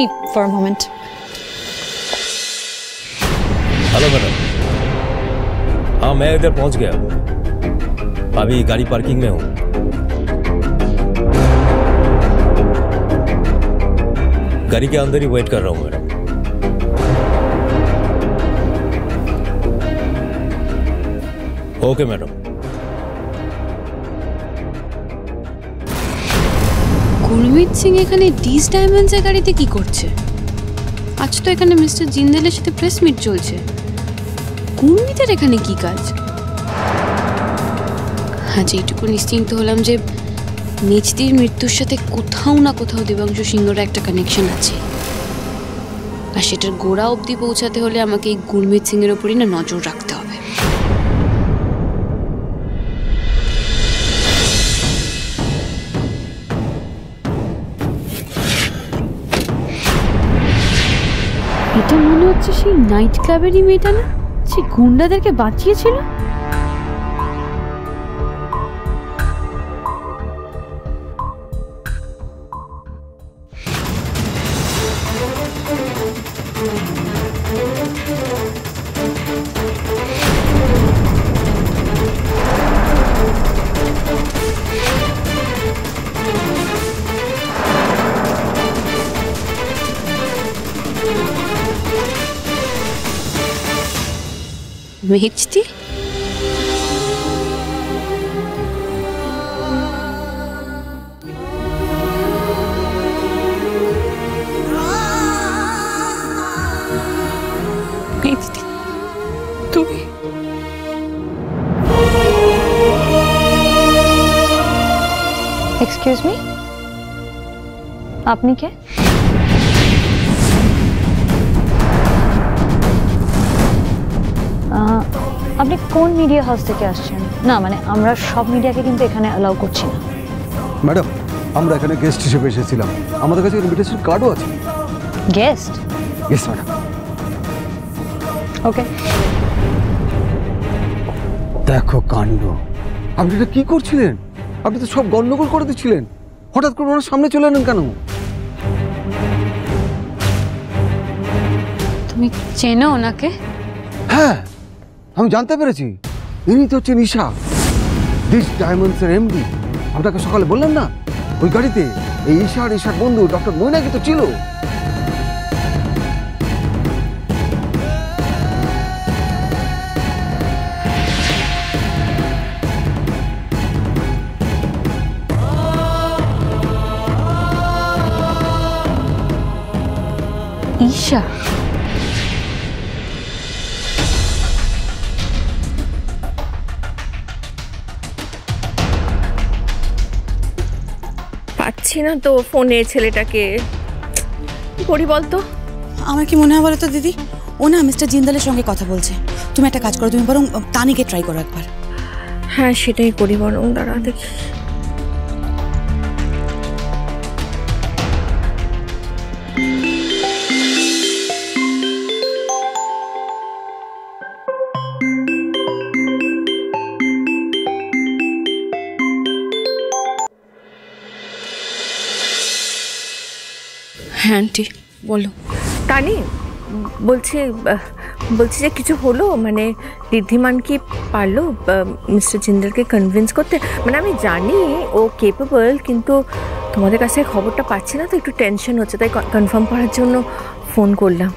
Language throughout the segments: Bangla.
me for a moment. Hello madam हाँ मैं इधर पहुँच गया हूँ। अभी गाड़ी पार्किंग में हूँ। गाड़ी के अंदर ही वेट कर रहा हूँ madam okay madam Gurmeet Singh এখানে ডিস ডায়মন্ডসের গাড়িতে কি করছে? আজ তো এখানে মিস্টার জিন্দালের সাথে প্রেস মিট চলছে। গুরমিতের এখানে কি কাজ? আজ এইটুকু নিশ্চিন্ত হলাম যে মেজদির মৃত্যুর সাথে কোথাও না কোথাও দেবাংশু সিংহর একটা কানেকশন আছে। আর সেটার গোড়া অবধি পৌঁছাতে হলে আমাকে এই গুরমিত সিংয়ের ওপরই না নজর রাখতে হবে। এটা মনে হচ্ছে সেই নাইট ক্লাবেরই মেয়েটা না? সে গুন্ডাদেরকে বাঁচিয়েছিল? মেহেজদি মেহেজদি তুমি এক্সকিউজ মি আপনি কে আপনি কোন মিডিয়া হাউস থেকে আসছেন? না মানে আমরা সব মিডিয়াকে কিন্তু এখানে অ্যালাউ করছি না। ম্যাডাম আমরা এখানে গেস্ট হিসেবে এসেছিলাম। আমাদের কাছে ইনভিটেশন কার্ডও আছে। গেস্ট ইয়েস ম্যাডাম ওকে দেখো কাণ্ড। আপনি এটা কি করছিলেন? আপনি তো সব গন্ডগোল করে দিচ্ছিলেন। হঠাৎ করে ওনার সামনে চলে এলেন কেন? তুমি চেনো ওনাকে? হ্যাঁ আমি জানতে পেরেছি। ইনি তো হচ্ছে নিশা দিস ডায়মন্ডসের এমডি আপনাকে সকালে বললাম না? ওই গাড়িতে এই ঈশার ঈশার বন্ধু ডক্টর মৈনাকি তো ছিল। ঈশা। পাচ্ছি না তো ফোনে ছেলেটাকে। কি করি বলতো? আমার কি মনে হয় বলো তো দিদি? ও না মিস্টার জিন্দালের সঙ্গে কথা বলছে। তুমি একটা কাজ করো তুমি বরং তানিকে ট্রাই করো একবার। হ্যাঁ সেটাই করি বরং দাঁড়া দেখি। হ্যাঁ আন্টি বলো। তানি বলছি বলছি যে কিছু হলো? মানে ঋদ্ধিমান কি পারল মিস্টার জিন্দালকে কনভিন্স করতে? মানে আমি জানি ও কেপেবল কিন্তু তোমাদের কাছে খবরটা পাচ্ছি না তো একটু টেনশন হচ্ছে তাই কনফার্ম করার জন্য ফোন করলাম।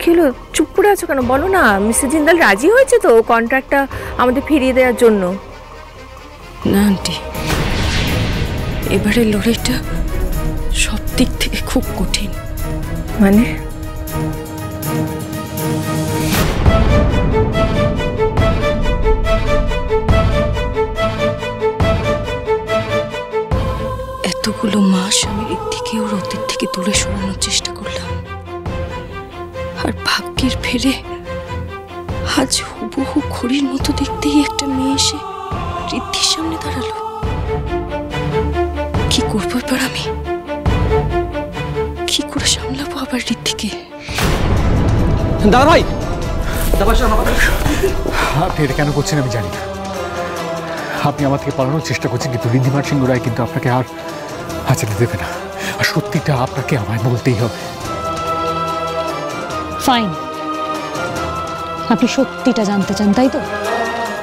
কি হলো? চুপ করে আছো কেন? বলো না মিস্টার জিন্দাল রাজি হয়েছে তো কন্ট্রাক্টটা আমাদের ফিরিয়ে দেওয়ার জন্য? না আন্টি এবারে লড়াইটা সব দিক থেকে খুব কঠিন। মানে? এতগুলো মাস আমি ঋদ্ধিকে ওর অতীত থেকে দূরে সরানোর চেষ্টা করলাম। আর ভাগ্যের ফেরে আজ হুবহু ঘড়ির মতো দেখতেই একটা মেয়ে এসে দাদা ভাই। আপনি এটা কেন করছেন আমি জানি না। আপনি আমার থেকে পালানোর চেষ্টা করছেন কিন্তু রিদ্ধিমার সিংহ রায় কিন্তু আপনাকে আর হাঁচাতে দেবে না। আর সত্যিটা আপনাকে আমায় বলতেই হবে। ফাইন আপনি সত্যিটা জানতে চান তাই তো?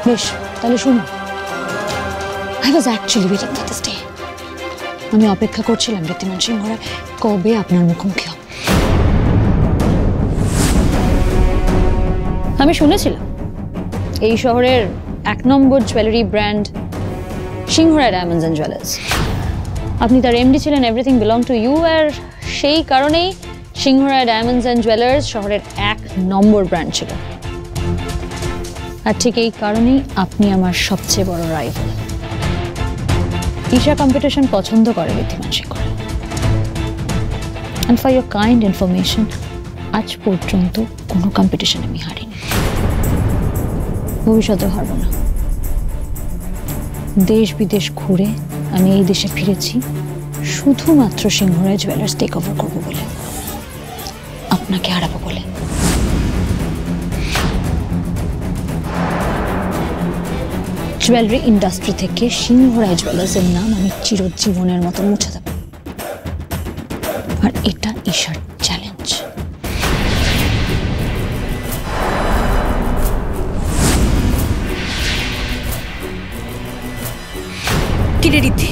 বেশ তাহলে শুনুন। I was actually waiting for this day আমি অপেক্ষা করছিলাম ঋদ্ধিমান সিংহ রায় কবে আপনার মুখোমুখি আমি শুনেছিলাম। এই শহরের এক নম্বর jewellery brand Singhara diamonds and jewellers আপনি তার এমডি ছিলেন এভরিথিং বিলং টু ইউ আর সেই কারণেই সিংহরা ডায়মন্ডস অ্যান্ড জুয়েলার্স শহরের এক নম্বর ব্র্যান্ড ছিল। আর ঠিক এই কারণেই আপনি আমার সবচেয়ে বড় রাইভাল ঈশা কম্পিটিশন পছন্দ করে Riddhiman Singha and for your kind information আজ পর্যন্ত কোনো কম্পিটিশন আমি হারিনি। ভবিষ্যতেও হারব না। দেশ বিদেশ ঘুরে আমি এই দেশে ফিরেছি, শুধুমাত্র সিংহরায় জুয়েলার্স টেক ওভার করব বলে। আপনাকে হারাবো বলে। জুয়েলারি ইন্ডাস্ট্রি থেকে সিংহরায় জুয়েলার্সের নাম আমি চিরজীবনের মতো মুছে দেব। আর এটা ঈশার কিরে রিদ্ধি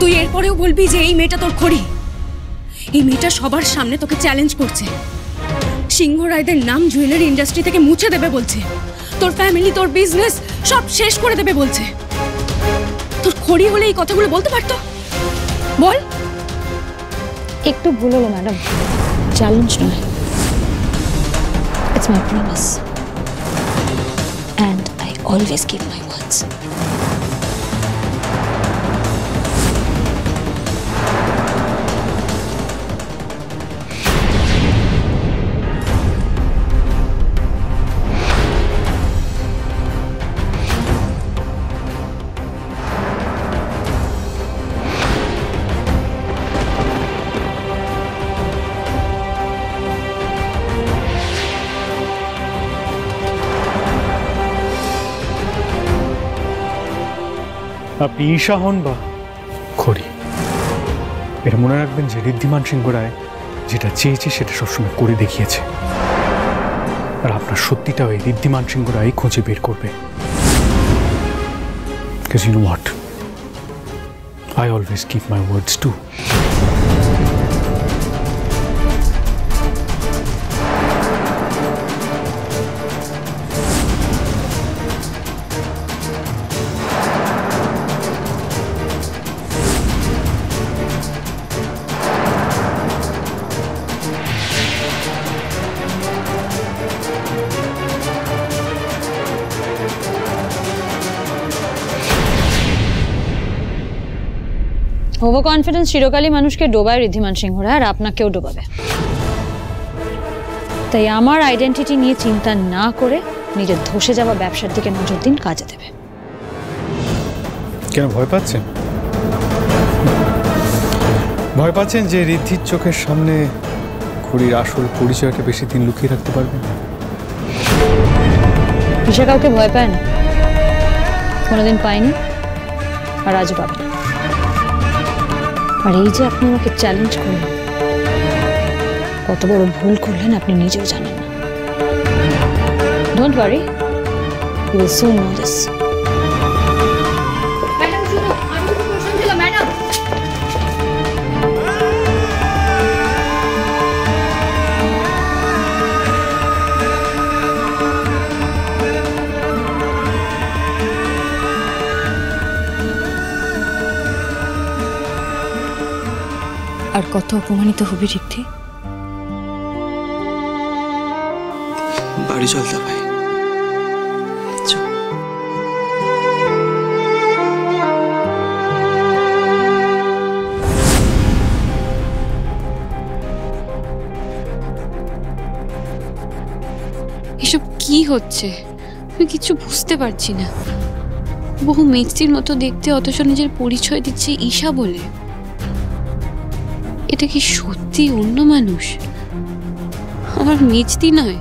তুই এরপরেও বলবি যে এই মেয়েটা তোর খড়ি। এই মেয়েটা সবার সামনে তোকে চ্যালেঞ্জ করছে। সিংহ রায়দের নাম জুয়েলারি ইন্ডাস্ট্রি থেকে মুছে দেবে বলছে। তোর ফ্যামিলি তোর বিজনেস সব শেষ করে দেবে বলছে। তোর খড়ি হলে এই কথাগুলো বলতে পারতো? বল। একটু ভুল হলো ম্যাডাম। চ্যালেঞ্জ নয়। It's my promise and I always keep my words আপনি ঈশা হন বা খড়ি এটা মনে রাখবেন যে ঋদ্ধিমান সিংহ রায় যেটা চেয়েছে সেটা সবসময় করে দেখিয়েছে আর আপনার সত্যিটা ওই ঋদ্ধিমান সিংহ রায় খুঁজে বের করবে Because you know what? I always keep my words too. Over confidence চিরকালই মানুষকে ডোবায় ঋদ্ধিমান সিংহরা আর আপনাকেও ডোবাবে। তাই আমার আইডেন্টিটি নিয়ে চিন্তা না করে নিজের ধসে যাওয়া ব্যবসার দিকে নজর দিন কাজে দেবে। কেন ভয় পাচ্ছেন? ভয় পাচ্ছেন যে ঋদ্ধির চোখের সামনে খড়ির আসল পরিচয়কে বেশি দিন লুকিয়ে রাখতে পারবেন? কাউকে ভয় পায় না। কোনোদিন পায়নি আর আজও পাবে না। আর এই যে আপনি আমাকে চ্যালেঞ্জ করলেন, কত বড় ভুল করলেন আপনি নিজেও জানেন না। Don't worry you will soon know this আর কত অপমানিত হবি রিদ্ধি বাড়ি চলতে ভাই। এসব কি হচ্ছে? আমি কিছু বুঝতে পারছি না। বহু মিষ্টির মতো দেখতে অথচ নিজের পরিচয় দিচ্ছে ঈশা বলে। এটা কি সত্যি অন্য মানুষ? আমার মিষ্টি নয়।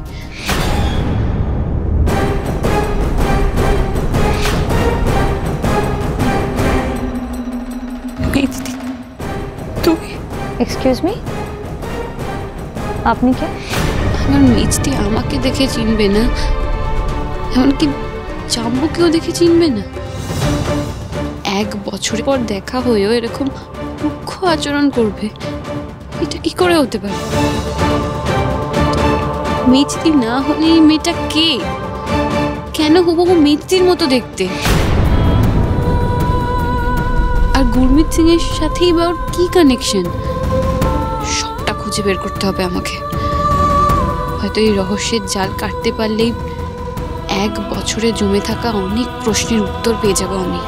এক্সকিউজ মি আপনি কে? আমার মিষ্টি আমাকে দেখে চিনবে না। এমনকি চাম্বুকেও দেখে চিনবে না। এক বছর পর দেখা হয়েও এরকম রুক্ষ আচরণ করবে। এটা কি করে হতে পারে? মিষ্টি না হলে মেয়েটা কে? কেন হুবহু মিষ্টির মতো দেখতে? আর গুরমিত সিং এর সাথেই বা ওর কি কানেকশন সবটা খুঁজে বের করতে হবে আমাকে। হয়তো এই রহস্যের জাল কাটতে পারলেই এক বছরে জমে থাকা অনেক প্রশ্নের উত্তর পেয়ে যাব আমি।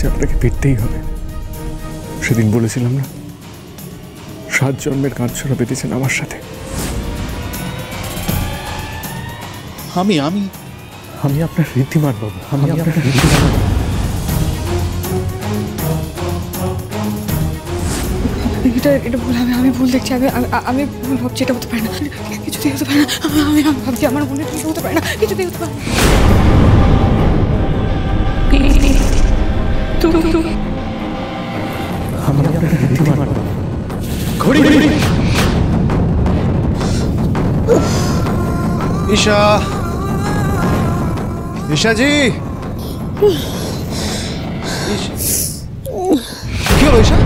কাছে আপনাকে ফিরতেই হবে। সেদিন বলেছিলাম না সাত জন্মের কাঁচছড়া বেঁধেছেন আমার সাথে। আমি আমি। আমি আপনার ঋদ্ধিমান বাবু আমি আপনার ঋদ্ধিমান। এটা এটা ভুল আমি আমি ভুল দেখছি আমি আমি- ভুল ভাবছি এটা হতে পারে না। কিছুতেই হতে পারে না। আমি- আমি আমি ভাবছি আমার মনে কিছু হতে পারে না। কিছুতেই হতে পারে না। Isha. ঈশাজি। Isha.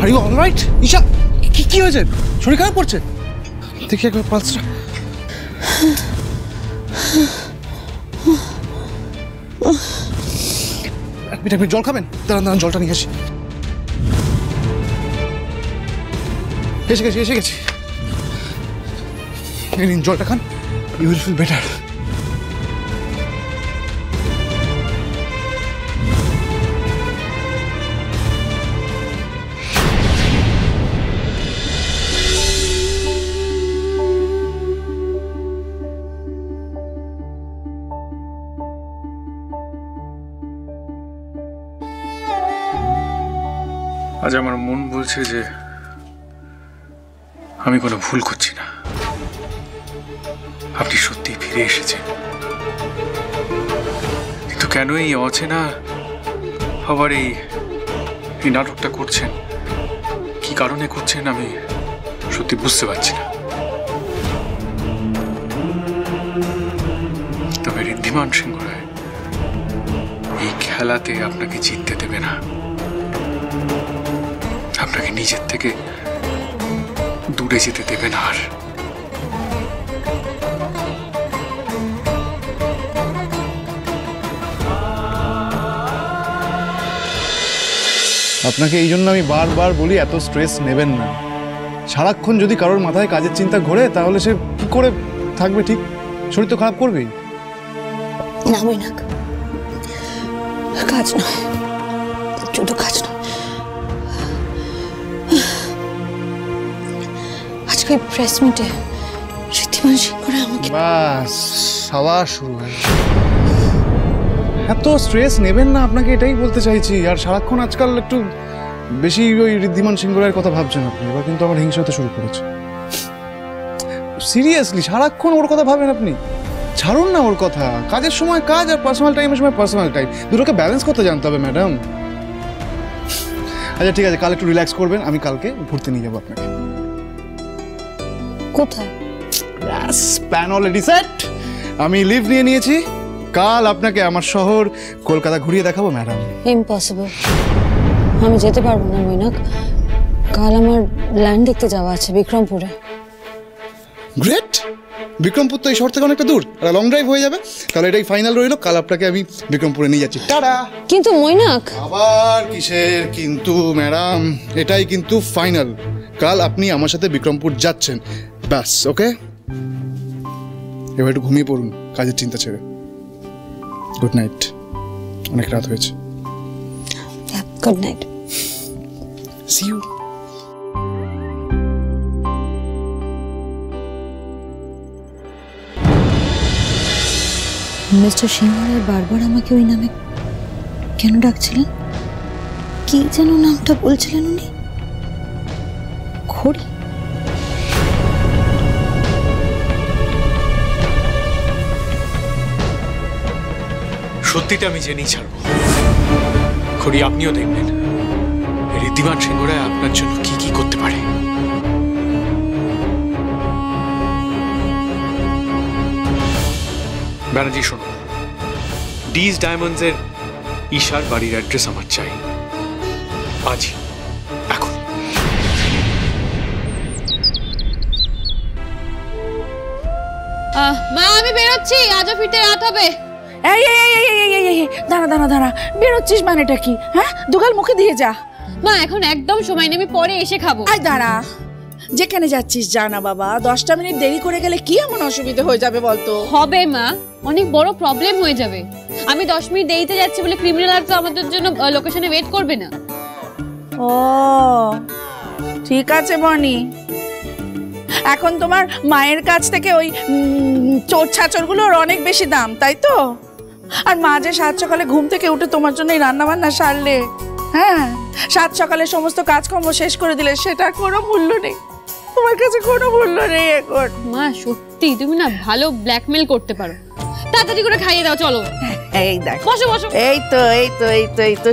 Are you all right Isha, কি কি হয়েছে? শরীর খারাপ করছে? দেখি একবার পালসটা মিনিট এক জল খাবেন? দাঁড়ান দাঁড়ান, জলটা নিয়ে আসি। এসে গেছি এসে গেছি। জলটা খান। ইউ উইল ফিল বেটার আজ আমার মন বলছে যে আমি কোনো ভুল করছি না। আপনি সত্যি ফিরে এসেছেন। কিন্তু কেন এই অচেনা আবার এই এই নাটকটা করছেন? কি কারণে করছেন আমি সত্যি বুঝতে পারছি না। তবে ঋদ্ধিমান সিংহ রায় এই খেলাতে আপনাকে জিততে দেবে না। আপনাকে নিজের থেকে দূরে যেতে দেবে না আর। আপনাকে এই জন্য আমি বারবার বলি এত স্ট্রেস নেবেন না। সারাক্ষণ যদি কারোর মাথায় কাজের চিন্তা ঘোরে তাহলে সে কি করে থাকবে ঠিক? শরীর তো খারাপ করবেই। না কাজ নয়। শুধু কাজ নয়। আজকে প্রেস মিটে ঋদ্ধিমান সিংহ আমাকে বাস, সাওয়া শুরু এত স্ট্রেস নেবেন না, আপনাকে এটাই বলতে চাইছি। আর সারাক্ষণ আজকাল একটু বেশি ওই ঋদ্ধিমান সিংহ রায়ের কথা ভাবছেন আপনি, এবার কিন্তু আমার হিংসা হতে শুরু করেছে। সিরিয়াসলি সারাক্ষণ ওর কথা ভাবেন আপনি? ছাড়ুন না ওর কথা। কাজের সময় কাজ আর পার্সোনাল টাইমের সময় পার্সোনাল টাইম দুটোকে ব্যালেন্স করতে জানতে হবে ম্যাডাম আচ্ছা ঠিক আছে, কাল একটু রিল্যাক্স করবেন, আমি কালকে ঘুরতে নিয়ে যাব আপনাকে। কোথায়? ব্যাস প্ল্যান অলরেডি সেট আমি লিভ নিয়ে নিয়েছি। কাল আপনাকে আমার শহর কলকাতা ঘুরিয়ে দেখাবো ম্যাডাম ইম্পসিবল আমি যেতে পারব না মৈনাক। কাল আমার ল্যান্ড দেখতে যাওয়া আছে বিক্রমপুরে। গ্রেট বিক্রমপুর তো এই শহর থেকে অনেকটা দূর। লং ড্রাইভ হয়ে যাবে। তাহলে এটাই ফাইনাল রইল। কাল আপনাকে আমি বিক্রমপুরে নিয়ে যাচ্ছি। টাটা! কিন্তু মৈনাক! আবার কিসের কিন্তু ম্যাডাম এটাই কিন্তু ফাইনাল কাল আপনি আমার সাথে বিক্রমপুর যাচ্ছেন। ব্যাস ওকে এবার একটু ঘুমিয়ে পড়ুন কাজের চিন্তা ছেড়ে। গুড নাইট অনেক রাত হয়েছে। Good night see you mister Singharay বারবার আমাকে ওই নামে কেন ডাকছিলেন? কি যেন নামটা বলছিলেন উনি? সত্যিটা আমি জেনেই ছাড়বো। খড়ি আপনিও দেখবেন। ঋদ্ধিমান সিংহরায় আপনার জন্য কি কি করতে পারে? ব্যানার্জি, শোনো। ডিজ ডায়মন্ডসের ঈশার বাড়ির অ্যাড্রেস আমার চাই। আজই এখন। মা, আমি বেরোচ্ছি। আজও ফিরতে রাত হবে। এই এই এই এই এই এই দাঁড়া দাঁড়া দাঁড়া। বেরোচ্ছিস মানেটা কি? হ্যাঁ? দুগাল মুখে দিয়ে যা। মা এখন একদম সময় নেই আমি পরে এসে খাব। আয় দাঁড়া। যেখানে যাচ্ছিস যা বাবা। দশটা মিনিট দেরি করে গেলে কি এমন অসুবিধা হয়ে যাবে বলতো? হবে মা। অনেক বড় প্রবলেম হয়ে যাবে। আমি দশ মিনিট দেরিতে যাচ্ছি বলে ক্রিমিনাল আর তো আমাদের জন্য লোকেশনে ওয়েট করবে না। ও ঠিক আছে বনি। এখন তোমার মায়ের কাছ থেকে ওই চোর ছাচরগুলোর অনেক বেশি দাম তাই তো? আর মা যে সাত সকালে ঘুম থেকে উঠে তোমার জন্য এই রান্না বান্না সারলে। হ্যাঁ সাত সকালে সমস্ত কাজকর্ম শেষ করে দিলে সেটা কোনো মূল্য নেই। তোমার কাছে কোনো মূল্য নেই এখন। মা সত্যি তুমি না ভালো ব্ল্যাকমেল করতে পারো। তাড়াতাড়ি করে খাইয়ে দাও চলো। এই দেখ। বসো বসো। এই তো এই তো এই তো এই তো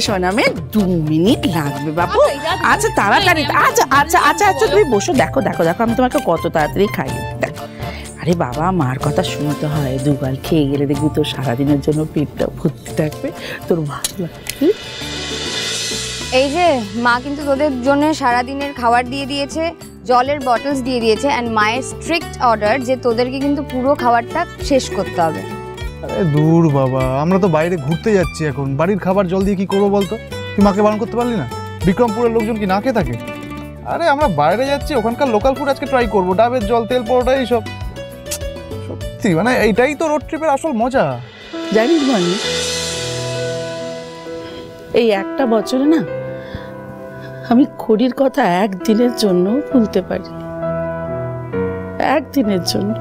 দু মিনিট লাগবে বাবু আচ্ছা তাড়াতাড়ি আচ্ছা আচ্ছা আচ্ছা আচ্ছা তুমি বসো দেখো দেখো দেখো আমি তোমাকে কত তাড়াতাড়ি খাইয়ে আরে বাবা মার কথা শুনতে হয়। দুগাল খেয়ে গেলে দেখবি তোর সারাদিনের জন্য পেটটা ভর্তি থাকবে তোর ভালো লাগবে। এই যে মা কিন্তু তোদের জন্য সারাদিনের খাবার দিয়ে দিয়েছে জলের বটলস দিয়ে দিয়েছে অ্যান্ড মায়ের স্ট্রিক্ট অর্ডার যে তোদেরকে কিন্তু পুরো খাবারটা শেষ করতে হবে। আরে দূর বাবা আমরা তো বাইরে ঘুরতে যাচ্ছি এখন। বাড়ির খাবার জল দিয়ে কি করব বলতো? তুই মাকে বারণ করতে পারলি না? বিক্রমপুরের লোকজন কি না খেয়ে থাকে? আরে আমরা বাইরে যাচ্ছি ওখানকার লোকাল ফুড আজকে ট্রাই করব। ডাবের জল তেল পরোটা এইসব। সত্যি? মানে এইটাই তো রোড ট্রিপের আসল মজা। জানিস বনি এই একটা বছরে না, আমি খড়ির কথা একদিনের জন্য ভুলতে পারি। একদিনের জন্য।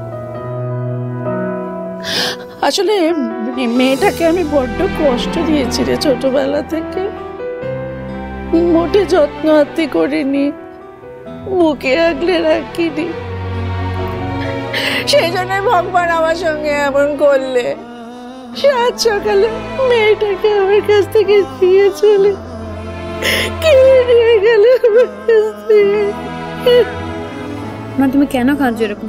আসলে মেয়েটাকে আমি বড্ড কষ্ট দিয়েছি রে ছোটবেলা থেকে। মোটে যত্ন আত্মি করিনি, বুকে আগলে রাখিনি। সেই জন্য ভগবান আমার সঙ্গে এমন করলে। সাত সকালে মেয়েটাকে আমার কাছ থেকে দিয়ে চলে। কিনে নিয়ে গেলে আমার কাছ থেকে। মা তুমি কেন কাঁদছো এরকম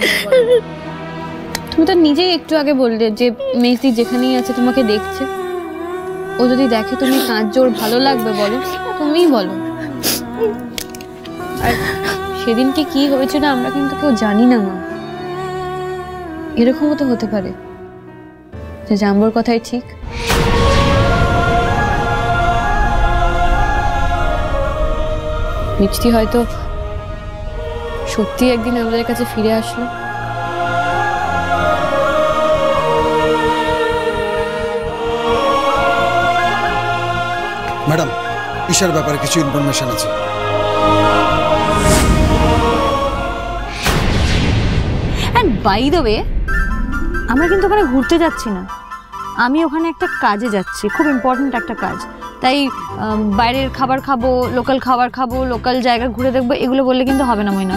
তুমি তো নিজেই একটু আগে বললে যে মেসি যেখানেই আছে তোমাকে দেখছে। ও যদি দেখে তুমি কাঁদছো ওর ভালো লাগবে বলো। তুমিই বলো। আর সেদিনকে কি হয়েছিল আমরা কিন্তু কেউ জানি না মা। এরকমও তো হতে পারে। যে জাম্বর কথাই ঠিক। মিষ্টি হয়তো সত্যি একদিন আমাদের কাছে ফিরে আসলো। ম্যাডাম ঈশার ব্যাপারে কিছু ইনফরমেশন আছে। অ্যান্ড বাই দ্য ওয়ে আমরা কিন্তু ওখানে ঘুরতে যাচ্ছি না। আমি ওখানে একটা কাজে যাচ্ছি খুব ইম্পর্ট্যান্ট একটা কাজ। তাই বাইরের খাবার খাব লোকাল খাবার খাব লোকাল জায়গা ঘুরে দেখব এগুলো বললে কিন্তু হবে না মইনা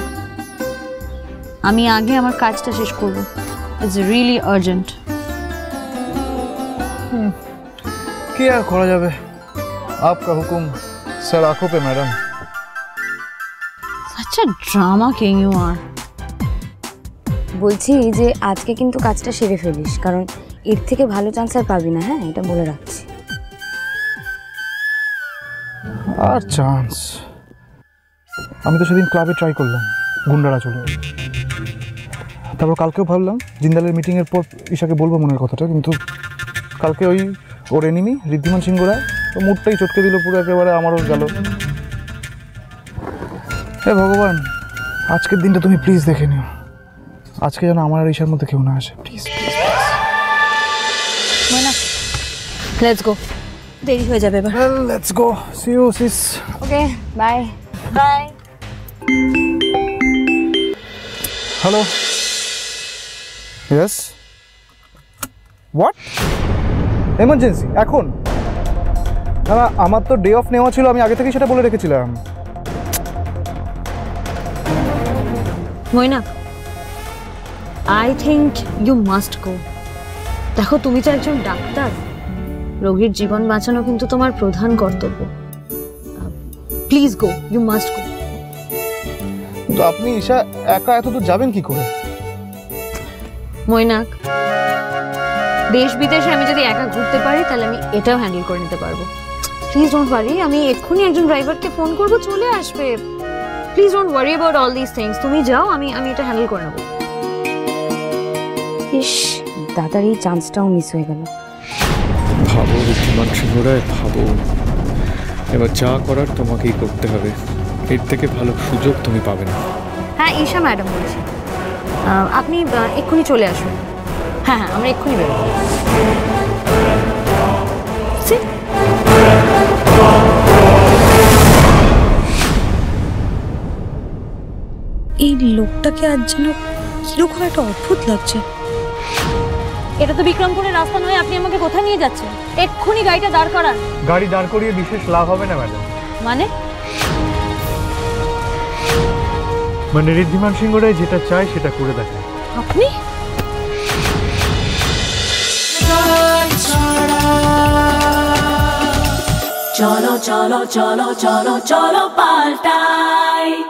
আমি আগে আমার কাজটা শেষ করব। ইটস রিয়েলি আর্জেন্ট কি আর করা যাবে? আপকা হুকুম স্যার আঁখো পে ম্যাডাম। আচ্ছা ড্রামা কিং ইউ আর বলছি যে আজকে কিন্তু কাজটা সেরে ফেলিস, কারণ এর থেকে ভালো চান্স আর পাবি না হ্যাঁ? এটা বলে রাখছি। আর চান্স আমি তো সেদিন ক্লাবে ট্রাই করলাম, গুন্ডারা চলে তারপর কালকেও ভাবলাম, জিন্দালের মিটিংয়ের পর ঈশাকে বলব মনের কথাটা, কিন্তু কালকে ওই ওর এনিমি ঋদ্ধিমান সিংহ রায় তো মুডটাই চটকে দিল, পুরো একেবারে আমারও গেল। হে ভগবান, আজকের দিনটা তুমি প্লিজ দেখে নিও। আজকে যেন আমার আর ঈশার মধ্যে কেউ না আসে প্লিজ মইনা লেটস গো দেরি হয়ে যাবে এবার। Let's go see you sis okay bye bye hello yes what emergency এখন? না না আমার তো ডে অফ নেওয়া ছিল আমি আগে থেকে সেটা বলে রেখেছিলাম। Moyna I think you must go দেখো তুমি তো একজন ডাক্তার। রোগীর জীবন বাঁচানো কিন্তু তোমার প্রধান কর্তব্য। Please go you must go কিন্তু আপনি ঈশা একা এত দূর যাবেন কি করে? মৈনাক দেশ বিদেশে আমি যদি একা ঘুরতে পারি তাহলে আমি এটাও হ্যান্ডেল করে নিতে পারব। প্লিজ ডোন্ট ওয়ারি আমি এক্ষুনি একজন ড্রাইভারকে ফোন করব চলে আসবে। Please don't worry about all this things তুমি যাও আমি আমি এটা হ্যান্ডেল করে নেব। ইস দাদার এই চান্সটাও মিস হয়ে গেল। ভাবো ঋদ্ধিমান সিংহ রায় ভাবো। এবার যা করার তোমাকেই করতে হবে। এর থেকে ভালো সুযোগ তুমি পাবে না। হ্যাঁ ঈশা ম্যাডাম বলছি। আপনি এক্ষুনি চলে আসুন। হ্যাঁ হ্যাঁ আমরা এক্ষুনি বেরোবো. এই লোকটাকে আজ যেন কীরকম একটা অদ্ভুত লাগছে। এটা তো বিক্রমপুরের রাস্তা নয় আপনি আমাকে কোথায় নিয়ে যাচ্ছেন? এক্ষুনি গাড়িটা দাঁড় করান। গাড়ি দাঁড় করিয়ে বিশেষ লাভ হবে না ম্যাডাম। মানে? মানে ঋদ্ধিমান সিংহ রায় যেটা চায় সেটা করে দেখে। আপনি? চলো চলো চলো চলো চলো পাল্টাই।